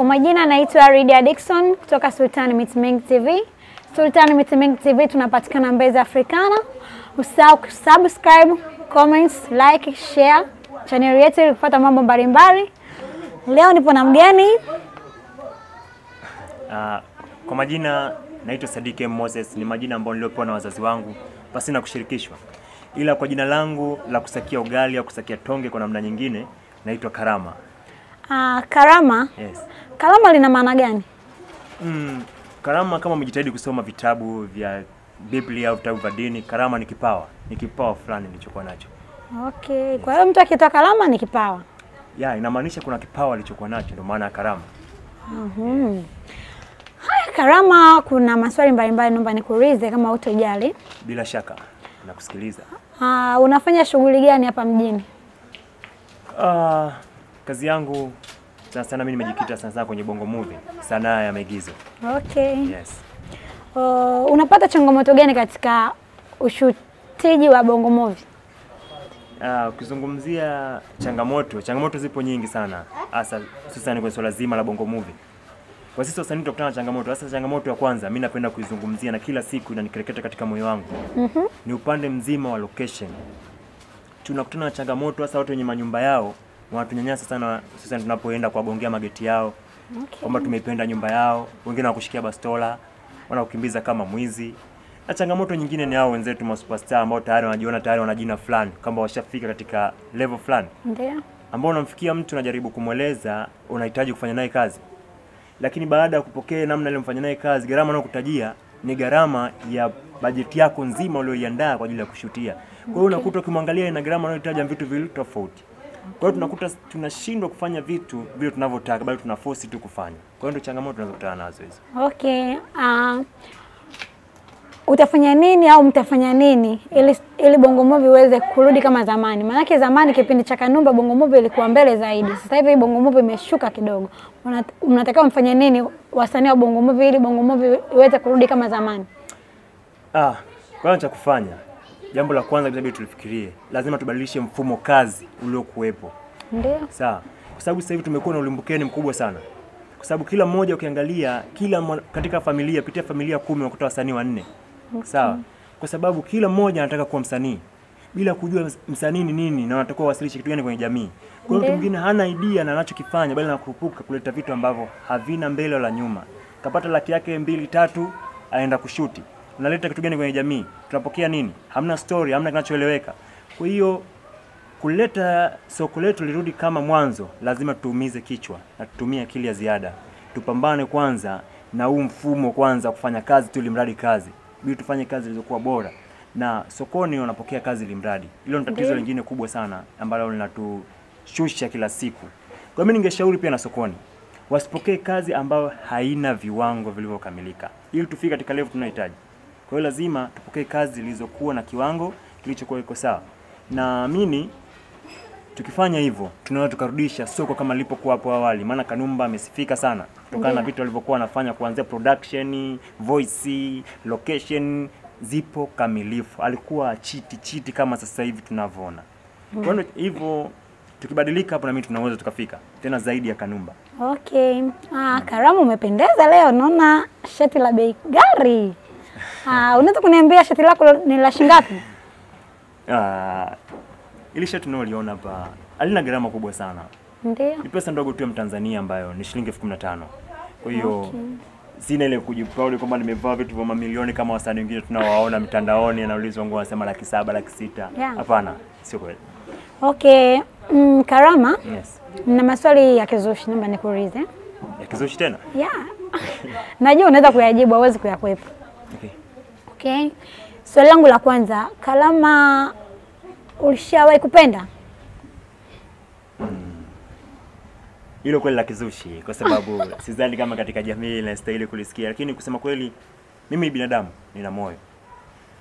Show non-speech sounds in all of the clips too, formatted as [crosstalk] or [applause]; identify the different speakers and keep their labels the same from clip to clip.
Speaker 1: Kwa majina naitwa Ridia Dickson kutoka Sultan Meeting TV. Sultan Meeting TV tunapatikana Mbezi Africana. Usahau kusubscribe, comments, like, share channel yetu ili kupata mambo mbalimbali. Leo nipo na mgeni
Speaker 2: Uh, kwa majina naitwa Sadike. Moses, ni majina ambayo niliopewa na wazazi wangu pasina kushirikishwa, ila kwa jina langu la kusakia ugali au kusakia tonge kwa namna nyingine naitwa Karama.
Speaker 1: uh, Karama.
Speaker 2: Yes.
Speaker 1: Karama lina maana gani?
Speaker 2: Mm, Karama kama umejitahidi kusoma vitabu vya Biblia au vitabu vya dini, Karama ni kipawa, ni kipawa fulani nilichokuwa nacho.
Speaker 1: Okay, yes. kwa hiyo mtu akitoa Karama ni kipawa.
Speaker 2: Ya, inamaanisha kuna kipawa alichokuwa nacho, ndio maana ya Karama.
Speaker 1: Mhm. Haya, Karama, kuna maswali mbalimbali naomba nikuulize kama utojali.
Speaker 2: Bila shaka nakusikiliza.
Speaker 1: Uh, unafanya shughuli gani hapa mjini?
Speaker 2: Ah, kazi yangu sana sana mimi nimejikita sana sana kwenye bongo movie, sanaa ya maigizo.
Speaker 1: Okay.
Speaker 2: Yes.
Speaker 1: Uh, unapata changamoto gani katika ushutiji wa Bongo Movie?
Speaker 2: Uh, ukizungumzia changamoto, changamoto zipo nyingi sana, hasa hususan kwenye swala zima la bongo movie. Kwa sisi wasanii tunakutana na changamoto. Hasa changamoto ya kwanza mimi napenda kuizungumzia na kila siku inanikereketa katika moyo wangu
Speaker 1: mm -hmm.
Speaker 2: ni upande mzima wa location. Tunakutana na changamoto hasa watu wenye manyumba yao wanatunyanyasa sana, sasa tunapoenda kuwagongea mageti yao
Speaker 1: Okay.
Speaker 2: kwamba tumeipenda nyumba yao, wengine wakushikia bastola, wanakukimbiza kama mwizi. Na changamoto nyingine ni hao wenzetu ma superstar ambao tayari wanajiona tayari wana jina fulani, kwamba washafika katika level fulani,
Speaker 1: Ndio.
Speaker 2: ambao unamfikia mtu unajaribu kumweleza unahitaji kufanya naye kazi, lakini baada ya kupokea namna ile mfanya naye kazi, gharama anayokutajia ni gharama ya bajeti yako nzima ulioiandaa kwa ajili ya kushutia. Kwa hiyo okay. unakuta ukimwangalia ina gharama anayohitaji vitu vile tofauti. Kwa hiyo tunakuta tunashindwa kufanya vitu vile tunavyotaka, bali tuna force tu kufanya. Kwa hiyo ndio changamoto tunazokutana nazo hizo.
Speaker 1: Okay. Uh, utafanya nini au mtafanya nini ili, ili Bongo Movie iweze kurudi kama zamani? Maanake zamani kipindi cha Kanumba Bongo Movie ilikuwa mbele zaidi. Sasa hivi Bongo Movie imeshuka kidogo. Mnatakiwa mfanye nini wasanii wa Bongo Movie ili Bongo Movie iweze kurudi kama zamani?
Speaker 2: Ah, kwanza cha kufanya, jambo la kwanza inabidi tulifikirie, lazima tubadilishe mfumo kazi uliokuwepo.
Speaker 1: Ndio.
Speaker 2: Sawa, kwa sababu sasa hivi tumekuwa na ulimbukeni mkubwa sana, kwa sababu kila mmoja ukiangalia, kila mwa- katika familia, pitia familia kumi wakuta wasanii wanne. Sawa, kwa sababu kila mmoja anataka kuwa msanii bila kujua msanii ni nini na anatakiwa wasilishe kitu gani kwenye jamii. Kwa hiyo mtu mwingine hana idea na anachokifanya, bali anakurupuka kuleta vitu ambavyo havina mbele wala nyuma. Kapata laki yake mbili tatu, aenda kushuti, unaleta kitu gani kwenye jamii? Tunapokea nini? Hamna story, hamna kinachoeleweka. Kwa hiyo kuleta soko letu lirudi kama mwanzo, lazima tuumize kichwa na tutumie akili ya ziada. Tupambane kwanza na huu mfumo kwanza, kufanya kazi tu limradi kazi, bidi tufanye kazi zilizokuwa bora, na sokoni wanapokea kazi limradi. Hilo ni tatizo lingine kubwa sana ambalo linatushusha kila siku. Kwa mimi ningeshauri pia na sokoni wasipokee kazi ambayo haina viwango vilivyokamilika, ili tufike katika level tunayohitaji. Kwa hiyo lazima tupokee kazi zilizokuwa na kiwango kilichokuwa iko sawa. Naamini tukifanya hivyo tunaweza tukarudisha soko kama lilipokuwa hapo awali, maana Kanumba amesifika sana kutokana na vitu alivyokuwa anafanya kuanzia production, voice, location zipo kamilifu. Alikuwa chiti chiti kama sasa hivi tunavyoona. Kwa hiyo hivyo tukibadilika hapo, na mimi tunaweza tukafika tena zaidi ya Kanumba.
Speaker 1: Okay. Ah, Karamu umependeza leo. Naona shati la bei gari. Ah, unaweza kuniambia shati lako ni la shilingi ngapi? [laughs]
Speaker 2: Ah, ili shati unaloiona hapa halina gharama kubwa sana,
Speaker 1: Ndio.
Speaker 2: ni pesa ndogo tu ya Mtanzania ambayo ni shilingi elfu kumi na tano. Kwa hiyo
Speaker 1: Okay.
Speaker 2: sina ile kujiproud kwamba nimevaa vitu vya mamilioni kama wasanii wengine tunawaona mitandaoni, anaulizwa nguo anasema laki saba, laki sita.
Speaker 1: Yeah.
Speaker 2: Sio kweli.
Speaker 1: Okay. Mm, Karama,
Speaker 2: Yes.
Speaker 1: na maswali ya kizushi naomba nikuulize.
Speaker 2: Ya kizushi tena?
Speaker 1: Yeah. [laughs] Najua unaweza kuyajibu, hauwezi kuyakwepa.
Speaker 2: Okay.
Speaker 1: Okay. Swali langu la kwanza, Kalama ulishawahi kupenda?
Speaker 2: Hilo kweli la kizushi kwa sababu [laughs] sidhani kama katika jamii inastahili kulisikia, lakini kusema kweli mimi binadamu, nina moyo.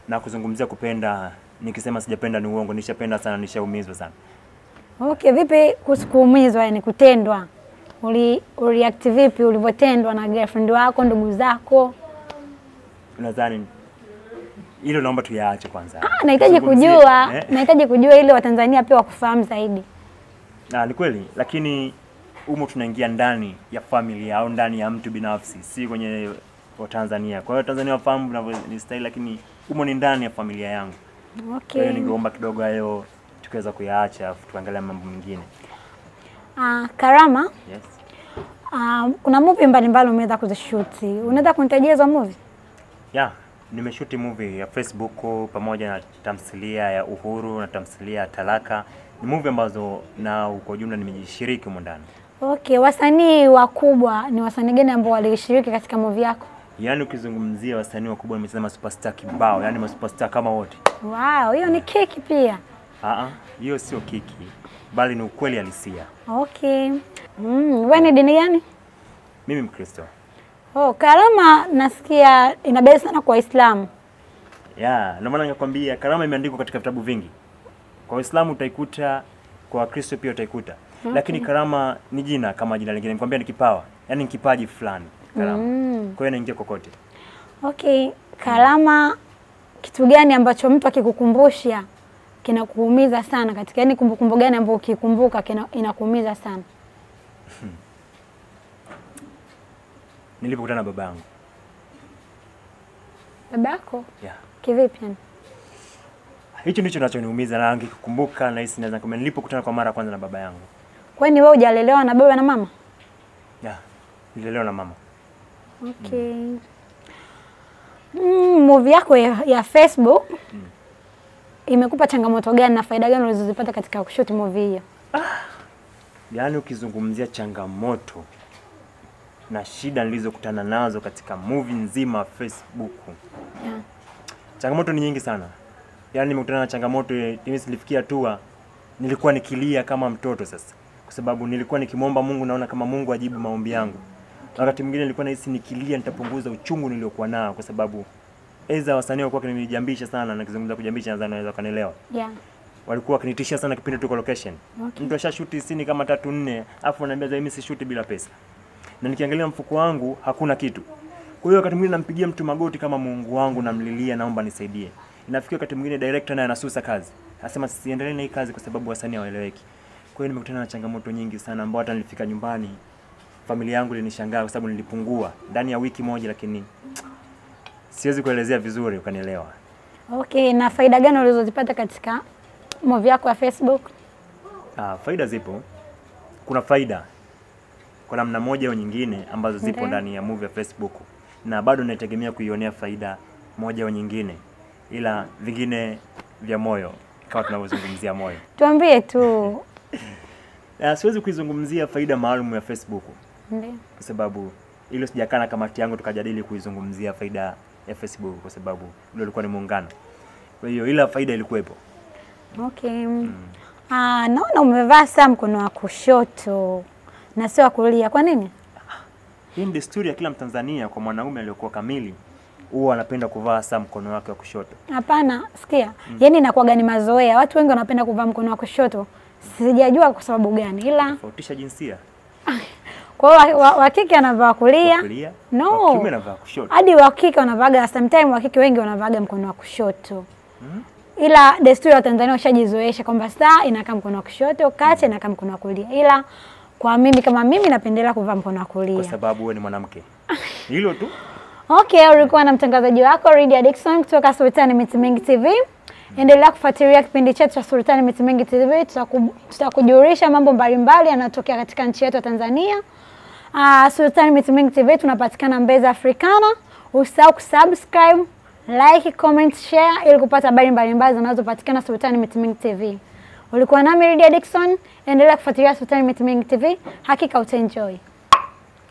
Speaker 2: Na kuzungumzia kupenda, nikisema sijapenda ni uongo, nishapenda sana, nishaumizwa sana.
Speaker 1: Okay, vipi kuhusu kuumizwa, yani kutendwa? Uli react vipi ulivyotendwa na girlfriend wako, ndugu zako?
Speaker 2: Nadhani hilo naomba tuyaache kwanza.
Speaker 1: Ah, nahitaji kujua,
Speaker 2: eh?
Speaker 1: nahitaji kujua ili Watanzania pia wakufahamu zaidi.
Speaker 2: Na ni kweli, lakini humo tunaingia ndani ya familia au ndani ya mtu binafsi, si kwenye Watanzania. Kwa hiyo Tanzania wafahamu ninavyonistahili, lakini humo ni ndani ya familia yangu. Okay. Kwa hiyo ningeomba kidogo hayo tukiweza kuyaacha, afu tuangalia mambo mengine.
Speaker 1: Ah, Karama,
Speaker 2: Yes.
Speaker 1: ah, kuna movie mbalimbali umeweza kuzishuti. Unaweza kunitajia hizo movie?
Speaker 2: Ya, nimeshuti movie ya Facebook pamoja na tamthilia ya Uhuru na tamthilia ya Talaka. Ni movie ambazo na kwa ujumla nimejishiriki humo ndani.
Speaker 1: Okay, wasanii wakubwa ni wasanii gani ambao walishiriki katika movie yako?
Speaker 2: Yaani ukizungumzia wasanii wakubwa nimesema superstar kibao, yaani masuperstar kama wote.
Speaker 1: Wow, hiyo ni kiki pia.
Speaker 2: Ah, hiyo sio kiki, bali ni ukweli halisia.
Speaker 1: Okay. Mm, wewe ni dini gani?
Speaker 2: Mimi Mkristo.
Speaker 1: Oh, Karama nasikia inabeba sana kwa Waislamu.
Speaker 2: Ya, ndio maana nikakwambia Karama imeandikwa katika vitabu vingi. Kwa Waislamu utaikuta, kwa Wakristo pia utaikuta. Lakini Karama ni jina kama jina lingine. Nikwambia ni kipawa, yaani ni kipaji fulani. Karama.
Speaker 1: Mm.
Speaker 2: Kwa hiyo inaingia kokote.
Speaker 1: Okay, Karama, mm. kitu gani ambacho mtu akikukumbusha kinakuumiza sana katika, yani kumbukumbu gani ambayo ukikumbuka inakuumiza sana? [laughs]
Speaker 2: Nilipokutana na baba yangu.
Speaker 1: Baba yako
Speaker 2: Yeah.
Speaker 1: kivipi yani?
Speaker 2: Hicho ndicho kinachoniumiza na nikikumbuka na hisi naweza kumwambia nilipokutana kwa mara ya kwanza na baba yangu.
Speaker 1: Kwani wewe hujalelewa na baba na mama?
Speaker 2: Yeah. Nililelewa na mama.
Speaker 1: Okay. Mm, movie yako ya, ya Facebook mm. imekupa changamoto gani na faida gani ulizozipata katika kushoot movie hiyo? Ah.
Speaker 2: Yaani ukizungumzia changamoto na shida nilizokutana nazo katika movie nzima Facebook.
Speaker 1: Yeah.
Speaker 2: Changamoto ni nyingi sana. Yaani nimekutana na changamoto mimi nilifikia hatua nilikuwa nikilia kama mtoto sasa. Kwa sababu nilikuwa nikimwomba Mungu naona kama Mungu ajibu maombi yangu. Wakati mwingine nilikuwa nahisi nikilia nitapunguza uchungu niliokuwa nao kwa sababu eza wasanii walikuwa wakinijambisha sana na kizungumza kujambisha nadhani naweza kanielewa.
Speaker 1: Yeah.
Speaker 2: Walikuwa wakinitishia sana kipindi tuko location.
Speaker 1: Okay.
Speaker 2: Mtu ashashuti sini kama tatu nne, afu ananiambia mimi si shuti bila pesa. Na nikiangalia mfuko wangu hakuna kitu. Kwa hiyo wakati mwingine nampigia mtu magoti kama Mungu wangu namlilia naomba nisaidie. Inafikia wakati mwingine director naye anasusa kazi. Anasema siendelee na hii kazi kwa sababu wasanii hawaeleweki. Kwa hiyo nimekutana na changamoto nyingi sana ambao hata nilifika nyumbani familia yangu ilinishangaa kwa sababu nilipungua ndani ya wiki moja lakini siwezi kuelezea vizuri ukanielewa.
Speaker 1: Okay, na faida gani ulizozipata katika movie yako ya Facebook?
Speaker 2: Ah, faida zipo. Kuna faida kwa namna moja au nyingine ambazo zipo
Speaker 1: Ndiyo.
Speaker 2: ndani ya movie ya Facebook na bado naitegemea kuionea faida moja au nyingine, ila vingine vya moyo kama tunavyozungumzia moyo.
Speaker 1: Tuambie tu. [laughs]
Speaker 2: Ah, siwezi kuizungumzia faida maalum ya Facebook
Speaker 1: Ndio.
Speaker 2: kwa sababu hilo sijakaa na kamati yangu tukajadili kuizungumzia faida ya Facebook kwa sababu ndio ilikuwa ni muungano. Kwa hiyo ila faida ilikuwepo.
Speaker 1: Okay. Mm. Ah, naona umevaa saa mkono wa kushoto na sio wa kulia. Kwa nini?
Speaker 2: Hii ni desturi ya kila Mtanzania kwa mwanaume aliyokuwa kamili, huwa anapenda kuvaa saa mkono wake wa kushoto.
Speaker 1: Hapana, sikia. Mm. Yaani inakuwa ni mazoea. Watu wengi wanapenda kuvaa mkono wa kushoto. Sijajua kwa sababu gani. Ila
Speaker 2: Tofautisha jinsia. [laughs]
Speaker 1: kwa hiyo wa- wa- wa kike anavaa kulia.
Speaker 2: Wa kulia,
Speaker 1: No.
Speaker 2: wa kiume anavaa kushoto.
Speaker 1: Hadi wa kike wanavaga sometimes wa kike wengi wanavaga mkono wa kushoto. Mm. Ila desturi ya Tanzania washajizoesha kwamba saa inakaa mkono wa kushoto, kacha inakaa mkono wa kulia. Ila kwa mimi kama mimi napendelea kuvaa mkono wa kulia.
Speaker 2: Kwa sababu wewe ni mwanamke. [laughs] Hilo tu.
Speaker 1: Okay, ulikuwa na mtangazaji wako Lydia Dickson kutoka Sultani Miti Mingi TV. Endelea kufuatilia kipindi chetu cha Sultani Miti Mingi TV. Tutaku- Tutakujulisha mambo mbalimbali yanayotokea katika nchi yetu ya Tanzania. Uh, Sultani Miti Mingi TV tunapatikana Mbeza Africana. Usisahau kusubscribe, like, comment, share ili kupata habari mbalimbali zinazopatikana Sultani Miti Mingi TV. Ulikuwa nami Lydia Dickson. Endelea kufuatilia Sultani Miti Mingi TV. Hakika utaenjoy.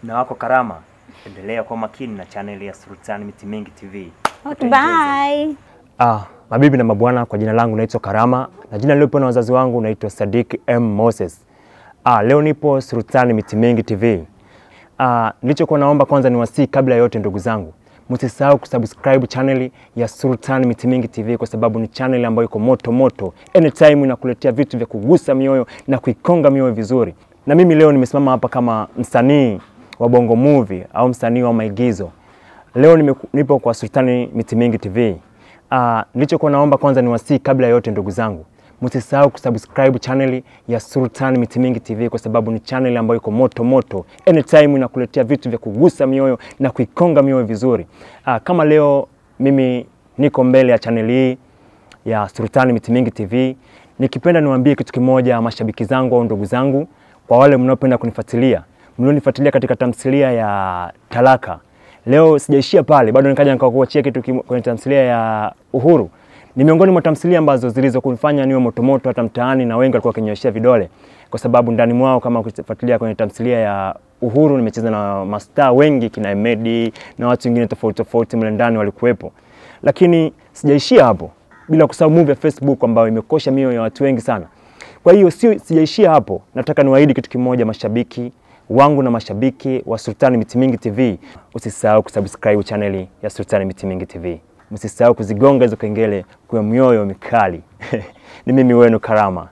Speaker 2: Na wako Karama, endelea kwa makini na channel ya Sultan Miti Mingi TV.
Speaker 1: Okay, bye.
Speaker 2: Ah, mabibi na mabwana, kwa jina langu naitwa Karama na jina niliyopewa na wazazi wangu naitwa Sadik M Moses. Ah, leo nipo Sultan Miti Mingi TV. Ah, nilichokuwa naomba kwanza ni wasii, kabla ya yote, ndugu zangu, msisahau kusubscribe channel ya Sultan Miti Mingi TV kwa sababu ni channel ambayo iko moto moto, anytime inakuletea vitu vya kugusa mioyo na kuikonga mioyo vizuri. Na mimi leo nimesimama hapa kama msanii wa Bongo Movie au msanii wa maigizo. Leo nipo kwa Sultani Miti Mingi TV. Ah, nilichokuwa naomba kwanza ni wasii, kabla ya yote, ndugu zangu, msisahau kusubscribe channel ya Sultan Mitimingi TV kwa sababu ni channel ambayo iko moto moto, anytime inakuletea vitu vya kugusa mioyo na kuikonga mioyo vizuri. Aa, kama leo mimi niko mbele ya channel hii ya Sultan Mitimingi TV, nikipenda niwaambie kitu kimoja, mashabiki zangu au ndugu zangu, kwa wale mnaopenda kunifuatilia, mlionifuatilia katika tamthilia ya Talaka. Leo sijaishia pale, bado nikaja nikakuachia kitu kwenye tamthilia ya Uhuru. Ni miongoni mwa tamthilia ambazo zilizokufanya niwe motomoto hata mtaani na wengi walikuwa wakinyoshea vidole, kwa sababu ndani mwao, kama ukifuatilia kwenye tamthilia ya Uhuru, nimecheza na mastaa wengi kina Emedi na watu wengine tofauti tofauti mle ndani walikuwepo, lakini sijaishia hapo, bila kusahau movie ya Facebook ambayo imekosha mioyo ya watu wengi sana. Kwa hiyo sio, sijaishia hapo, nataka niwaahidi kitu kimoja, mashabiki wangu na mashabiki wa Sultani Miti Mingi TV, usisahau kusubscribe channel ya Sultani Miti Mingi TV, msisahau kuzigonga hizo kengele kwa mioyo mikali. [laughs] Ni mimi wenu Karama.